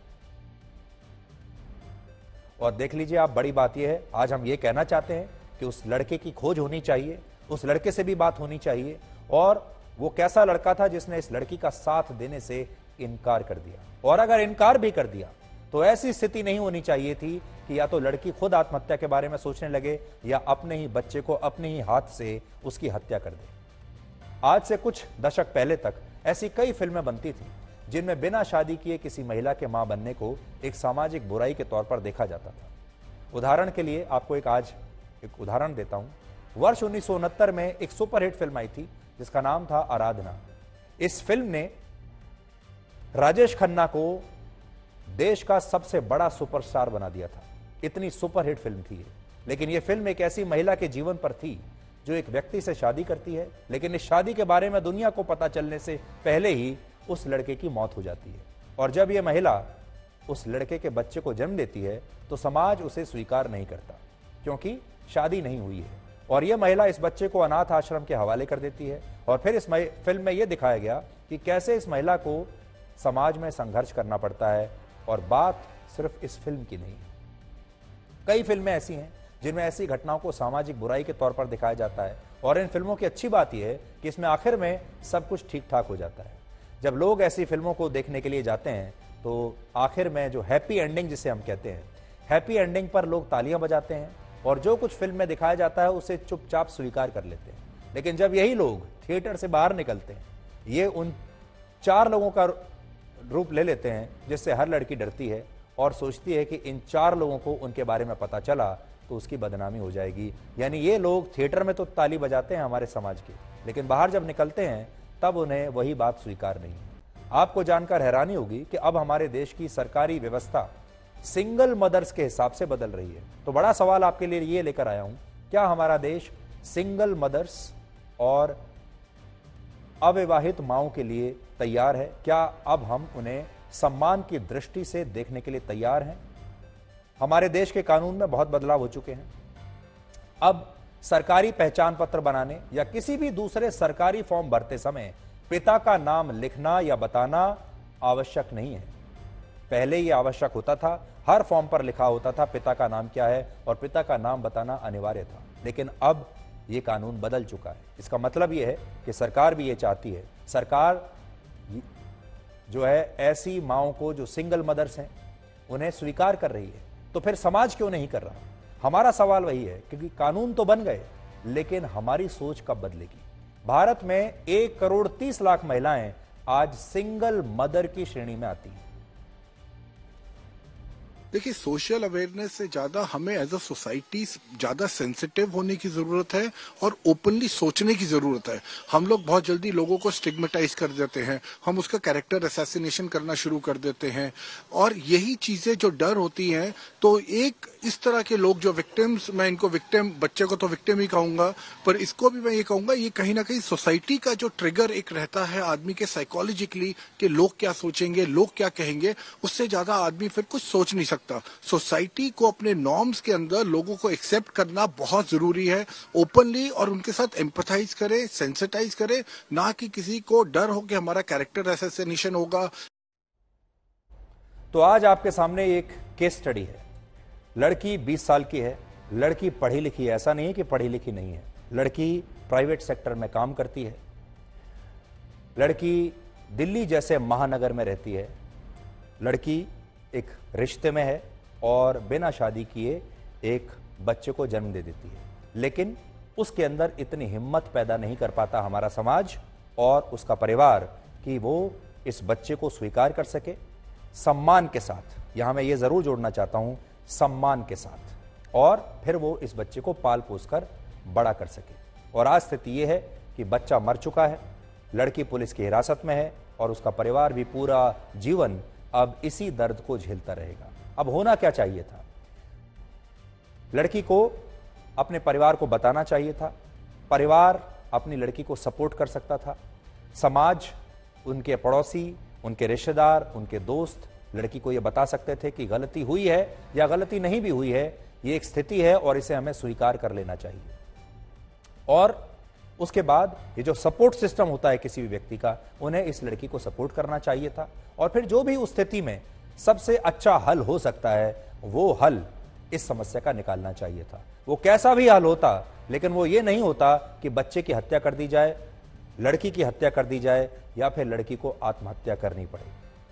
और देख लीजिए, आप बड़ी बात यह है, आज हम ये कहना चाहते हैं कि उस लड़के की खोज होनी चाहिए, उस लड़के से भी बात होनी चाहिए, और वो कैसा लड़का था जिसने इस लड़की का साथ देने से इनकार कर दिया। और अगर इनकार भी कर दिया तो ऐसी स्थिति नहीं होनी चाहिए थी कि या तो लड़की खुद आत्महत्या के बारे में सोचने लगे, या अपने ही बच्चे को अपने ही हाथ से उसकी हत्या कर दे। आज से कुछ दशक पहले तक ऐसी कई फ़िल्में बनती थी जिनमें बिना शादी किए किसी महिला के माँ बनने को एक सामाजिक बुराई के तौर पर देखा जाता था। उदाहरण के लिए आपको एक आज एक उदाहरण देता हूँ। वर्ष उन्नीस सौ उनहत्तर में एक सुपरहिट फ़िल्म आई थी, जिसका नाम था आराधना। इस फ़िल्म ने राजेश खन्ना को देश का सबसे बड़ा सुपरस्टार बना दिया था। इतनी सुपरहिट फ़िल्म थी लेकिन यह फ़िल्म एक ऐसी महिला के जीवन पर थी, जो एक व्यक्ति से शादी करती है, लेकिन इस शादी के बारे में दुनिया को पता चलने से पहले ही उस लड़के की मौत हो जाती है। और जब यह महिला उस लड़के के बच्चे को जन्म देती है तो समाज उसे स्वीकार नहीं करता, क्योंकि शादी नहीं हुई है। और यह महिला इस बच्चे को अनाथ आश्रम के हवाले कर देती है। और फिर इस फ़िल्म में यह दिखाया गया कि कैसे इस महिला को समाज में संघर्ष करना पड़ता है, और बात सिर्फ़ इस फ़िल्म की नहीं है। कई फ़िल्में ऐसी हैं, जिनमें ऐसी घटनाओं को सामाजिक बुराई के तौर पर दिखाया जाता है। और इन फ़िल्मों की अच्छी बात यह है कि इसमें आखिर में सब कुछ ठीक ठाक हो जाता है। जब लोग ऐसी फ़िल्मों को देखने के लिए जाते हैं तो आखिर में जो हैप्पी एंडिंग जिसे हम कहते हैं हैप्पी एंडिंग पर लोग तालियाँ बजाते हैं और जो कुछ फ़िल्म में दिखाया जाता है, उसे चुपचाप स्वीकार कर लेते हैं। लेकिन जब यही लोग थिएटर से बाहर निकलते हैं, ये उन चार लोगों का रूप ले लेते हैं, जिससे हर लड़की डरती है और सोचती है कि इन चार लोगों को उनके बारे में पता चला तो उसकी बदनामी हो जाएगी। यानी ये लोग थिएटर में तो ताली बजाते हैं हमारे समाज के, लेकिन बाहर जब निकलते हैं तब उन्हें वही बात स्वीकार नहीं। आपको जानकर हैरानी होगी कि अब हमारे देश की सरकारी व्यवस्था सिंगल मदर्स के हिसाब से बदल रही है। तो बड़ा सवाल आपके लिए ये लेकर आया हूँ, क्या हमारा देश सिंगल मदर्स और अविवाहित माओ के लिए तैयार है? क्या अब हम उन्हें सम्मान की दृष्टि से देखने के लिए तैयार हैं? हमारे देश के कानून में बहुत बदलाव हो चुके हैं। अब सरकारी पहचान पत्र बनाने या किसी भी दूसरे सरकारी फॉर्म भरते समय पिता का नाम लिखना या बताना आवश्यक नहीं है। पहले यह आवश्यक होता था, हर फॉर्म पर लिखा होता था पिता का नाम क्या है और पिता का नाम बताना अनिवार्य था। लेकिन अब यह कानून बदल चुका है। इसका मतलब यह है कि सरकार भी यह चाहती है। सरकार जो है, ऐसी माओ को जो सिंगल मदर्स हैं, उन्हें स्वीकार कर रही है। तो फिर समाज क्यों नहीं कर रहा? हमारा सवाल वही है, क्योंकि कानून तो बन गए, लेकिन हमारी सोच कब बदलेगी? भारत में एक करोड़ तीस लाख महिलाएँ आज सिंगल मदर की श्रेणी में आती हैं। देखिए सोशल अवेयरनेस से ज़्यादा हमें एज अ सोसाइटी ज़्यादा सेंसिटिव होने की ज़रूरत है और ओपनली सोचने की ज़रूरत है। हम लोग बहुत जल्दी लोगों को स्टिग्मेटाइज कर देते हैं। हम उसका कैरेक्टर असैसिनेशन करना शुरू कर देते हैं। और यही चीज़ें जो डर होती हैं तो एक इस तरह के लोग जो विक्टिम्स मैं इनको विक्टिम बच्चे को तो विक्टिम ही कहूँगा, पर इसको भी मैं ये कहूँगा, ये कहीं ना कहीं सोसाइटी का जो ट्रिगर एक रहता है आदमी के साइकोलॉजिकली कि लोग क्या सोचेंगे, लोग क्या कहेंगे, उससे ज़्यादा आदमी फिर कुछ सोच नहीं सकता। सोसाइटी को अपने नॉर्म्स के अंदर लोगों को एक्सेप्ट करना बहुत ज़रूरी है। ओपनली और उनके साथ एम्पथाइज करे, सेंसिटाइज करे, ना कि किसी को डर हो कि हमारा कैरेक्टर एसेसिनेशन होगा। तो आज आपके सामने एक केस स्टडी है। लड़की 20 साल की है। लड़की पढ़ी लिखी है। ऐसा नहीं है कि पढ़ी लिखी नहीं है। लड़की प्राइवेट सेक्टर में काम करती है। लड़की दिल्ली जैसे महानगर में रहती है। लड़की एक रिश्ते में है और बिना शादी किए एक बच्चे को जन्म दे देती है। लेकिन उसके अंदर इतनी हिम्मत पैदा नहीं कर पाता हमारा समाज और उसका परिवार कि वो इस बच्चे को स्वीकार कर सके। सम्मान के साथ, यहाँ मैं ये ज़रूर जोड़ना चाहता हूँ, सम्मान के साथ। और फिर वो इस बच्चे को पाल पोस कर बड़ा कर सके। और आज स्थिति यह है कि बच्चा मर चुका है, लड़की पुलिस की हिरासत में है और उसका परिवार भी पूरा जीवन अब इसी दर्द को झेलता रहेगा। अब होना क्या चाहिए था? लड़की को अपने परिवार को बताना चाहिए था। परिवार अपनी लड़की को सपोर्ट कर सकता था। समाज, उनके पड़ोसी, उनके रिश्तेदार, उनके दोस्त लड़की को यह बता सकते थे कि गलती हुई है या गलती नहीं भी हुई है यह एक स्थिति है और इसे हमें स्वीकार कर लेना चाहिए। और उसके बाद ये जो सपोर्ट सिस्टम होता है किसी भी व्यक्ति का, उन्हें इस लड़की को सपोर्ट करना चाहिए था। और फिर जो भी उस स्थिति में सबसे अच्छा हल हो सकता है, वो हल इस समस्या का निकालना चाहिए था। वो कैसा भी हल होता, लेकिन वो ये नहीं होता कि बच्चे की हत्या कर दी जाए, लड़की की हत्या कर दी जाए, या फिर लड़की को आत्महत्या करनी पड़े।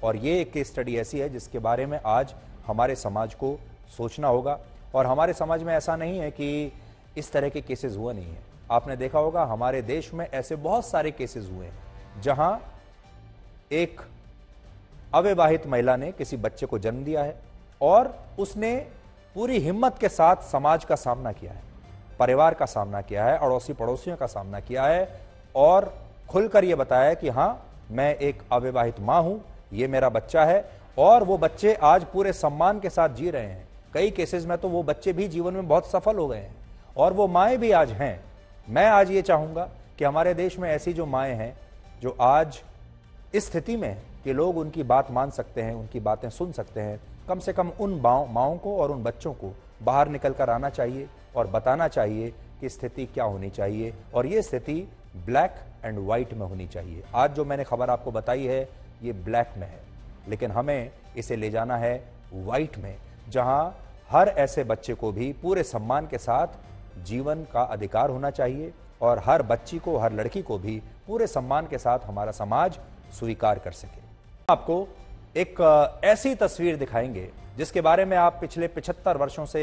और ये एक केस स्टडी ऐसी है जिसके बारे में आज हमारे समाज को सोचना होगा। और हमारे समाज में ऐसा नहीं है कि इस तरह के केसेस हुआ नहीं है। आपने देखा होगा, हमारे देश में ऐसे बहुत सारे केसेस हुए हैं, जहाँ एक अविवाहित महिला ने किसी बच्चे को जन्म दिया है और उसने पूरी हिम्मत के साथ समाज का सामना किया है, परिवार का सामना किया है अड़ोसी पड़ोसियों का सामना किया है और खुलकर यह बताया कि हाँ, मैं एक अविवाहित माँ हूँ यह मेरा बच्चा है और वो बच्चे आज पूरे सम्मान के साथ जी रहे हैं। कई केसेस में तो वो बच्चे भी जीवन में बहुत सफल हो गए हैं और वो माए भी आज हैं। मैं आज ये चाहूँगा कि हमारे देश में ऐसी जो माएँ हैं, जो आज इस स्थिति में कि लोग उनकी बात मान सकते हैं, उनकी बातें सुन सकते हैं, कम से कम उन माओ को और उन बच्चों को बाहर निकल कर आना चाहिए और बताना चाहिए कि स्थिति क्या होनी चाहिए और ये स्थिति ब्लैक एंड व्हाइट में होनी चाहिए। आज जो मैंने खबर आपको बताई है, ये ब्लैक में है, लेकिन हमें इसे ले जाना है व्हाइट में, जहाँ हर ऐसे बच्चे को भी पूरे सम्मान के साथ जीवन का अधिकार होना चाहिए और हर बच्ची को, हर लड़की को भी पूरे सम्मान के साथ हमारा समाज स्वीकार कर सके। आपको एक ऐसी तस्वीर दिखाएँगे, जिसके बारे में आप पिछले पिछहत्तर वर्षों से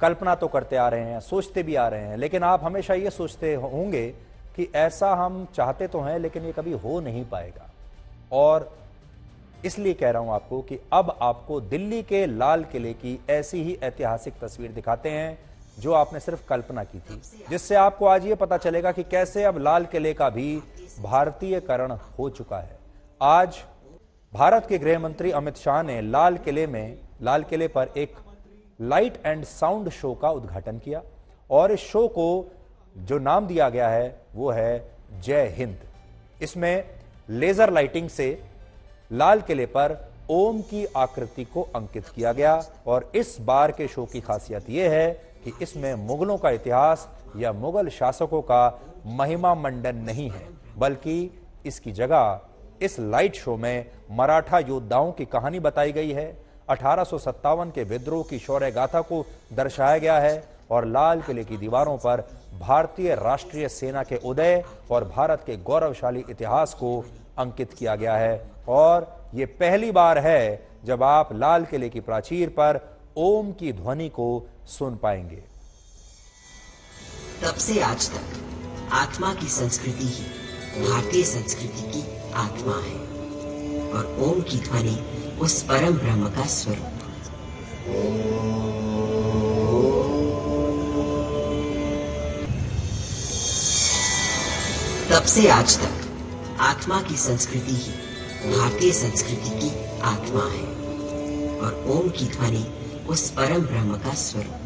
कल्पना तो करते आ रहे हैं, सोचते भी आ रहे हैं, लेकिन आप हमेशा ये सोचते होंगे कि ऐसा हम चाहते तो हैं, लेकिन ये कभी हो नहीं पाएगा। और इसलिए कह रहा हूँ आपको कि अब आपको दिल्ली के लाल किले की ऐसी ही ऐतिहासिक तस्वीर दिखाते हैं जो आपने सिर्फ़ कल्पना की थी, जिससे आपको आज ये पता चलेगा कि कैसे अब लाल किले का भी भारतीयकरण हो चुका है। आज भारत के गृह मंत्री अमित शाह ने लाल किले में, लाल किले पर एक लाइट एंड साउंड शो का उद्घाटन किया और इस शो को जो नाम दिया गया है, वो है जय हिंद। इसमें लेजर लाइटिंग से लाल किले पर ओम की आकृति को अंकित किया गया और इस बार के शो की खासियत यह है कि इसमें मुगलों का इतिहास या मुगल शासकों का महिमा मंडन नहीं है, बल्कि इसकी जगह इस लाइट शो में मराठा योद्धाओं की कहानी बताई गई है। अठारह के विद्रोह की शौर्य गाथा को दर्शाया गया है और लाल किले की दीवारों पर भारतीय राष्ट्रीय सेना के उदय और भारत के गौरवशाली इतिहास को अंकित किया गया है। और ये पहली बार है जब आप लाल किले की प्राचीर पर ओम की ध्वनि को सुन पाएँगे। तब से आज तक आत्मा की संस्कृति ही भारतीय संस्कृति की आत्मा है और ओम की ध्वनि उस परम ब्रह्म का स्वरूप तब से आज तक आत्मा की संस्कृति ही भारतीय संस्कृति की आत्मा है और ओम की ध्वनि उस परम ब्रह्म का स्वरूप।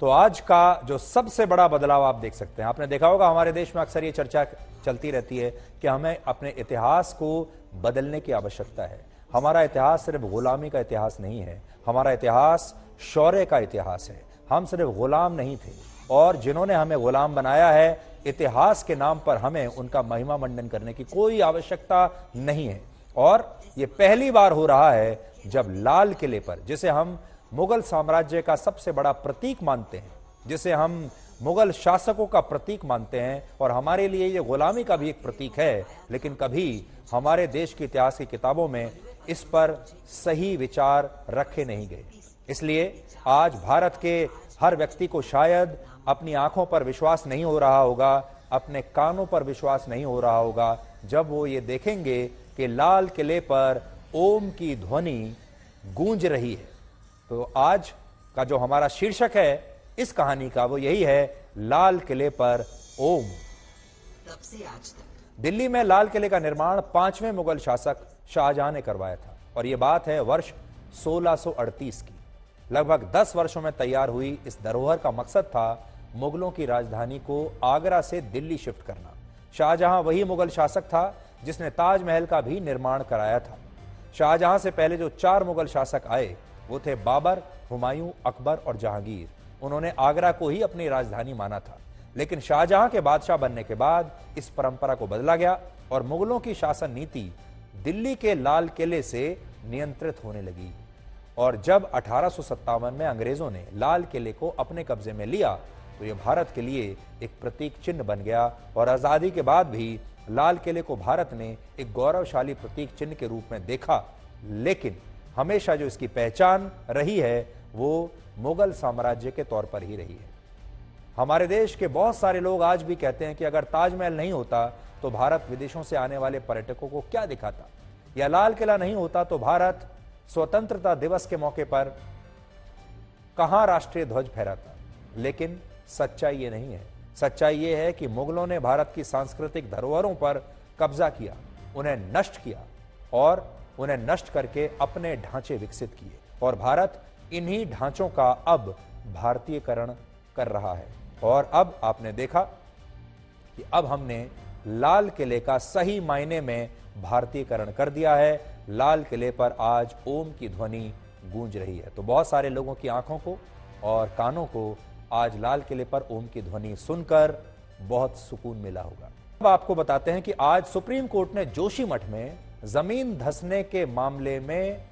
तो आज का जो सबसे बड़ा बदलाव आप देख सकते हैं, आपने देखा होगा हमारे देश में अक्सर ये चर्चा चलती रहती है कि हमें अपने इतिहास को बदलने की आवश्यकता है। हमारा इतिहास सिर्फ़ गुलामी का इतिहास नहीं है, हमारा इतिहास शौर्य का इतिहास है। हम सिर्फ़ गुलाम नहीं थे और जिन्होंने हमें गुलाम बनाया है, इतिहास के नाम पर हमें उनका महिमा मंडन करने की कोई आवश्यकता नहीं है। और ये पहली बार हो रहा है जब लाल किले पर, जिसे हम मुगल साम्राज्य का सबसे बड़ा प्रतीक मानते हैं, जिसे हम मुगल शासकों का प्रतीक मानते हैं, और हमारे लिए ये गुलामी का भी एक प्रतीक है, लेकिन कभी हमारे देश के इतिहास की किताबों में इस पर सही विचार रखे नहीं गए। इसलिए आज भारत के हर व्यक्ति को शायद अपनी आँखों पर विश्वास नहीं हो रहा होगा अपने कानों पर विश्वास नहीं हो रहा होगा जब वो ये देखेंगे कि लाल किले पर ओम की ध्वनि गूंज रही है। तो आज का जो हमारा शीर्षक है इस कहानी का वो यही है लाल किले पर ओम। तब से आज तक। दिल्ली में लाल किले का निर्माण पाँचवें मुगल शासक शाहजहां ने करवाया था और यह बात है वर्ष 1638 की। लगभग 10 वर्षों में तैयार हुई इस धरोहर का मकसद था मुगलों की राजधानी को आगरा से दिल्ली शिफ्ट करना। शाहजहां वही मुगल शासक था जिसने ताजमहल का भी निर्माण कराया था। शाहजहां से पहले जो चार मुगल शासक आए, वो थे बाबर, हुमायूं, अकबर और जहांगीर। उन्होंने आगरा को ही अपनी राजधानी माना था। लेकिन शाहजहां के बादशाह बनने के बाद इस परंपरा को बदला गया और मुगलों की शासन नीति दिल्ली के लाल किले से नियंत्रित होने लगी। और जब अठारह सौ सत्तावन में अंग्रेज़ों ने लाल किले को अपने कब्जे में लिया तो यह भारत के लिए एक प्रतीक चिन्ह बन गया और आज़ादी के बाद भी लाल किले को भारत ने एक गौरवशाली प्रतीक चिन्ह के रूप में देखा। लेकिन हमेशा जो इसकी पहचान रही है, वो मुगल साम्राज्य के तौर पर ही रही है। हमारे देश के बहुत सारे लोग आज भी कहते हैं कि अगर ताजमहल नहीं होता तो भारत विदेशों से आने वाले पर्यटकों को क्या दिखाता? या लाल किला नहीं होता तो भारत स्वतंत्रता दिवस के मौके पर कहाँ राष्ट्रीय ध्वज फहराता? लेकिन सच्चाई ये नहीं है। सच्चाई ये है कि मुगलों ने भारत की सांस्कृतिक धरोहरों पर कब्जा किया, उन्हें नष्ट किया और उन्हें नष्ट करके अपने ढांचे विकसित किए और भारत इन्हीं ढांचों का अब भारतीयकरण कर रहा है। और अब आपने देखा कि अब हमने लाल किले का सही मायने में भारतीयकरण कर दिया है। लाल किले पर आज ओम की ध्वनि गूंज रही है। तो बहुत सारे लोगों की आँखों को और कानों को आज लाल किले पर ओम की ध्वनि सुनकर बहुत सुकून मिला होगा। अब आपको बताते हैं कि आज सुप्रीम कोर्ट ने जोशी मठ में ज़मीन धसने के मामले में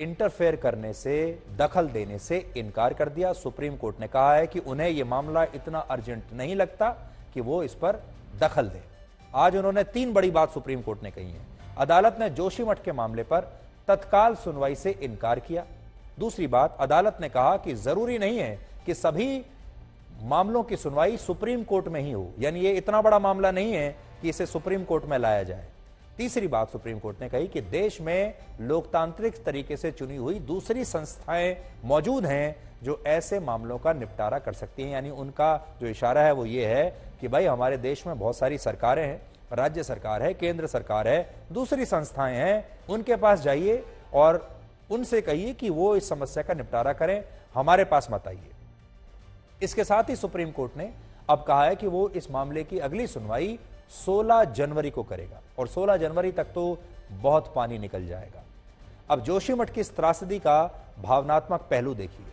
इंटरफेयर करने से, दखल देने से इनकार कर दिया। सुप्रीम कोर्ट ने कहा है कि उन्हें यह मामला इतना अर्जेंट नहीं लगता कि वो इस पर दखल दे। आज उन्होंने तीन बड़ी बात सुप्रीम कोर्ट ने कही है। अदालत ने जोशीमठ के मामले पर तत्काल सुनवाई से इनकार किया। दूसरी बात, अदालत ने कहा कि ज़रूरी नहीं है कि सभी मामलों की सुनवाई सुप्रीम कोर्ट में ही हो। यानी ये इतना बड़ा मामला नहीं है कि इसे सुप्रीम कोर्ट में लाया जाए। तीसरी बात सुप्रीम कोर्ट ने कही कि देश में लोकतांत्रिक तरीके से चुनी हुई दूसरी संस्थाएँ मौजूद हैं जो ऐसे मामलों का निपटारा कर सकती हैं। यानी उनका जो इशारा है वो ये है कि भाई हमारे देश में बहुत सारी सरकारें हैं, राज्य सरकार है, केंद्र सरकार है, दूसरी संस्थाएँ हैं, उनके पास जाइए और उनसे कहिए कि वो इस समस्या का निपटारा करें। हमारे पास मत आइए। इसके साथ ही सुप्रीम कोर्ट ने अब कहा है कि वो इस मामले की अगली सुनवाई 16 जनवरी को करेगा और 16 जनवरी तक तो बहुत पानी निकल जाएगा। अब जोशीमठ की त्रासदी का भावनात्मक पहलू देखिए।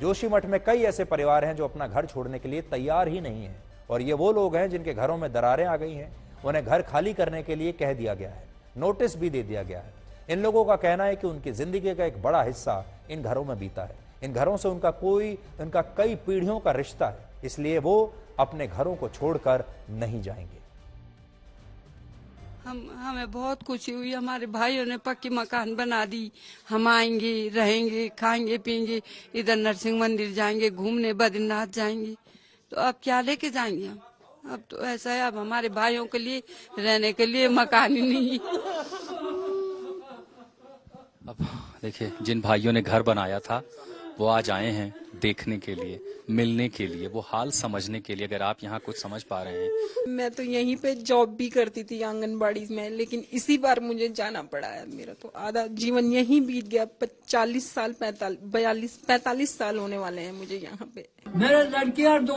जोशीमठ में कई ऐसे परिवार हैं जो अपना घर छोड़ने के लिए तैयार ही नहीं है और ये वो लोग हैं जिनके घरों में दरारें आ गई हैं। उन्हें घर खाली करने के लिए कह दिया गया है। नोटिस भी दे दिया गया है। इन लोगों का कहना है कि उनकी ज़िंदगी का एक बड़ा हिस्सा इन घरों में बीता है। इन घरों से उनका कोई उनका कई पीढ़ियों का रिश्ता है। इसलिए वो अपने घरों को छोड़कर नहीं जाएँगे। हम हमें बहुत खुशी हुई। हमारे भाइयों ने पक्की मकान बना दी। हम आएँगे रहेंगे खाएँगे पियेंगे इधर नरसिंह मंदिर जाएँगे घूमने बद्रीनाथ जाएँगे। तो अब क्या लेके जाएँगे हम? अब तो ऐसा है अब हमारे भाइयों के लिए रहने के लिए मकान ही नहीं। अब देखिए जिन भाइयों ने घर बनाया था वो आज आए हैं देखने के लिए मिलने के लिए वो हाल समझने के लिए अगर आप यहाँ कुछ समझ पा रहे हैं। मैं तो यहीं पे जॉब भी करती थी आंगनबाड़ी में लेकिन इसी बार मुझे जाना पड़ा है मेरा तो आधा जीवन यहीं बीत गया। चालीस साल पैतालीस बयालीस पैतालीस साल होने वाले हैं मुझे यहाँ पे। मेरे लड़की और दो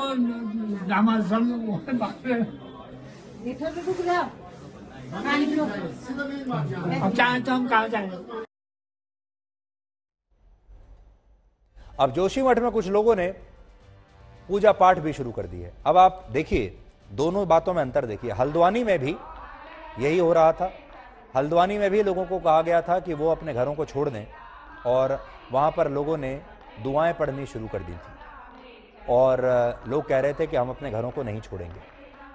अब चाहे तो हम कहा जाए? अब जोशीमठ में कुछ लोगों ने पूजा पाठ भी शुरू कर दी है। अब आप देखिए, दोनों बातों में अंतर देखिए। हल्द्वानी में भी यही हो रहा था। हल्द्वानी में भी लोगों को कहा गया था कि वो अपने घरों को छोड़ दें और वहाँ पर लोगों ने दुआएँ पढ़नी शुरू कर दी थी। और लोग कह रहे थे कि हम अपने घरों को नहीं छोड़ेंगे।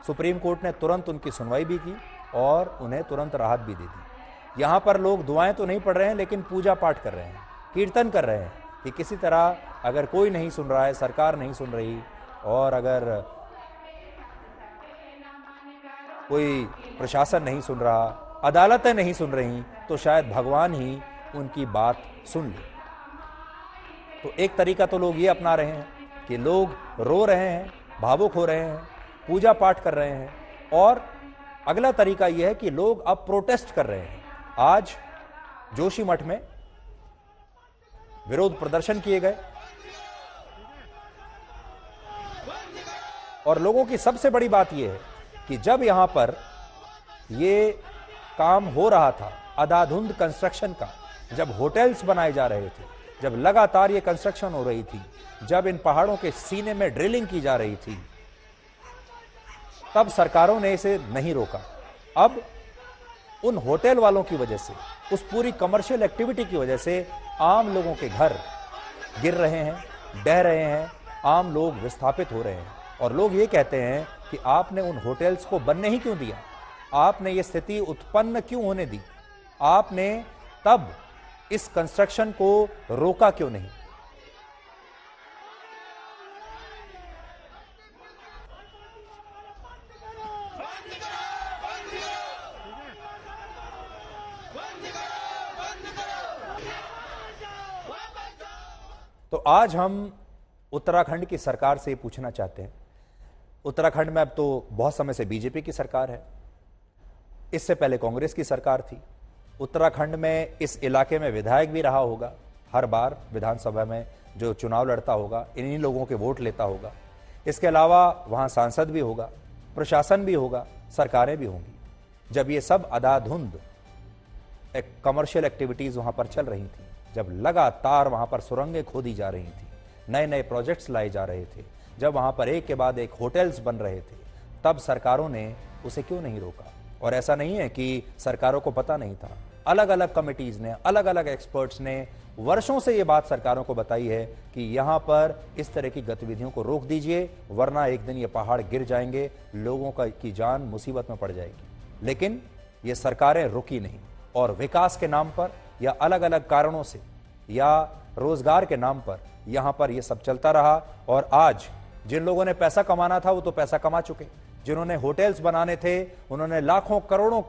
सुप्रीम कोर्ट ने तुरंत उनकी सुनवाई भी की और उन्हें तुरंत राहत भी दे दी। यहाँ पर लोग दुआएँ तो नहीं पढ़ रहे हैं, लेकिन पूजा पाठ कर रहे हैं, कीर्तन कर रहे हैं। कि किसी तरह अगर कोई नहीं सुन रहा है, सरकार नहीं सुन रही, और अगर कोई प्रशासन नहीं सुन रहा, अदालतें नहीं सुन रही तो शायद भगवान ही उनकी बात सुन ले। तो एक तरीका तो लोग ये अपना रहे हैं कि लोग रो रहे हैं, भावुक हो रहे हैं पूजा पाठ कर रहे हैं, और अगला तरीका यह है कि लोग अब प्रोटेस्ट कर रहे हैं। आज जोशी मठ में विरोध प्रदर्शन किए गए। और लोगों की सबसे बड़ी बात यह है कि जब यहाँ पर यह काम हो रहा था, अदाधुंध कंस्ट्रक्शन का, जब होटल्स बनाए जा रहे थे, जब लगातार ये कंस्ट्रक्शन हो रही थी, जब इन पहाड़ों के सीने में ड्रिलिंग की जा रही थी, तब सरकारों ने इसे नहीं रोका। अब उन होटल वालों की वजह से, उस पूरी कमर्शियल एक्टिविटी की वजह से आम लोगों के घर गिर रहे हैं, बह रहे हैं, आम लोग विस्थापित हो रहे हैं। और लोग ये कहते हैं कि आपने उन होटल्स को बनने ही क्यों दिया? आपने ये स्थिति उत्पन्न क्यों होने दी? आपने तब इस कंस्ट्रक्शन को रोका क्यों नहीं तो आज हम उत्तराखंड की सरकार से पूछना चाहते हैं। उत्तराखंड में अब तो बहुत समय से बीजेपी की सरकार है। इससे पहले कांग्रेस की सरकार थी। उत्तराखंड में इस इलाके में विधायक भी रहा होगा। हर बार विधानसभा में जो चुनाव लड़ता होगा, इन्हीं लोगों के वोट लेता होगा। इसके अलावा वहाँ सांसद भी होगा, प्रशासन भी होगा, सरकारें भी होंगी। जब ये सब अदाधुंध एक कमर्शियल एक्टिविटीज़ वहाँ पर चल रही थी जब लगातार वहाँ पर सुरंगें खोदी जा रही थी नए नए प्रोजेक्ट्स लाए जा रहे थे, जब वहाँ पर एक के बाद एक होटल्स बन रहे थे, तब सरकारों ने उसे क्यों नहीं रोका? और ऐसा नहीं है कि सरकारों को पता नहीं था। अलग अलग कमिटीज ने अलग अलग एक्सपर्ट्स ने वर्षों से यह बात सरकारों को बताई है कि यहाँ पर इस तरह की गतिविधियों को रोक दीजिए, वरना एक दिन ये पहाड़ गिर जाएँगे, लोगों का, की जान मुसीबत में पड़ जाएगी। लेकिन ये सरकारें रुकी नहीं, और विकास के नाम पर या अलग अलग कारणों से, या रोज़गार के नाम पर यहाँ पर यह सब चलता रहा। और आज जिन लोगों ने पैसा कमाना था, वो तो पैसा कमा चुके। जिन्होंने होटल्स बनाने थे, उन्होंने लाखों करोड़ों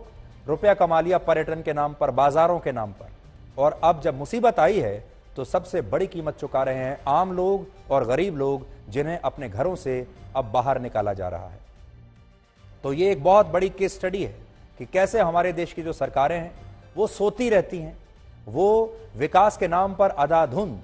रुपया कमा लिया पर्यटन के नाम पर, बाजारों के नाम पर। और अब जब मुसीबत आई है तो सबसे बड़ी कीमत चुका रहे हैं आम लोग और गरीब लोग, जिन्हें अपने घरों से अब बाहर निकाला जा रहा है। तो ये एक बहुत बड़ी केस स्टडी है कि कैसे हमारे देश की जो सरकारें हैं, वो सोती रहती हैं। वो विकास के नाम पर अदाधुंध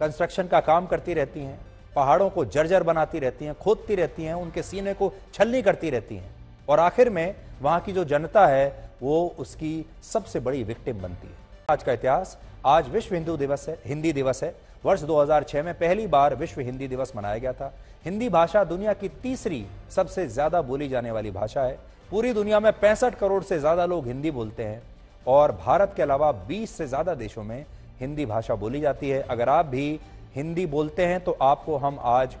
कंस्ट्रक्शन का काम करती रहती हैं, पहाड़ों को जर्जर बनाती रहती हैं, खोदती रहती हैं, उनके सीने को छलनी करती रहती हैं। और आखिर में वहाँ की जो जनता है, वो उसकी सबसे बड़ी विक्टिम बनती है। आज का इतिहास, आज विश्व हिंदू दिवस है, हिंदी दिवस है। वर्ष 2006 में पहली बार विश्व हिंदी दिवस मनाया गया था। हिंदी भाषा दुनिया की तीसरी सबसे ज़्यादा बोली जाने वाली भाषा है। पूरी दुनिया में पैंसठ करोड़ से ज़्यादा लोग हिंदी बोलते हैं। और भारत के अलावा 20 से ज़्यादा देशों में हिंदी भाषा बोली जाती है। अगर आप भी हिंदी बोलते हैं तो आपको हम आज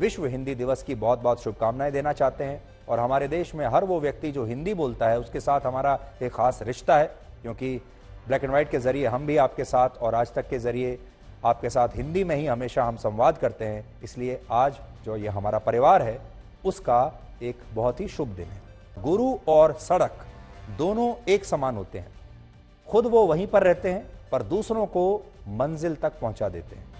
विश्व हिंदी दिवस की बहुत बहुत शुभकामनाएँ देना चाहते हैं। और हमारे देश में हर वो व्यक्ति जो हिंदी बोलता है, उसके साथ हमारा एक खास रिश्ता है, क्योंकि ब्लैक एंड व्हाइट के ज़रिए हम भी आपके साथ और आज तक के ज़रिए आपके साथ हिंदी में ही हमेशा हम संवाद करते हैं। इसलिए आज जो ये हमारा परिवार है, उसका एक बहुत ही शुभ दिन है। गुरु और सड़क। दोनों एक समान होते हैं। खुद वो वहीं पर रहते हैं, पर दूसरों को मंजिल तक पहुँचा देते हैं।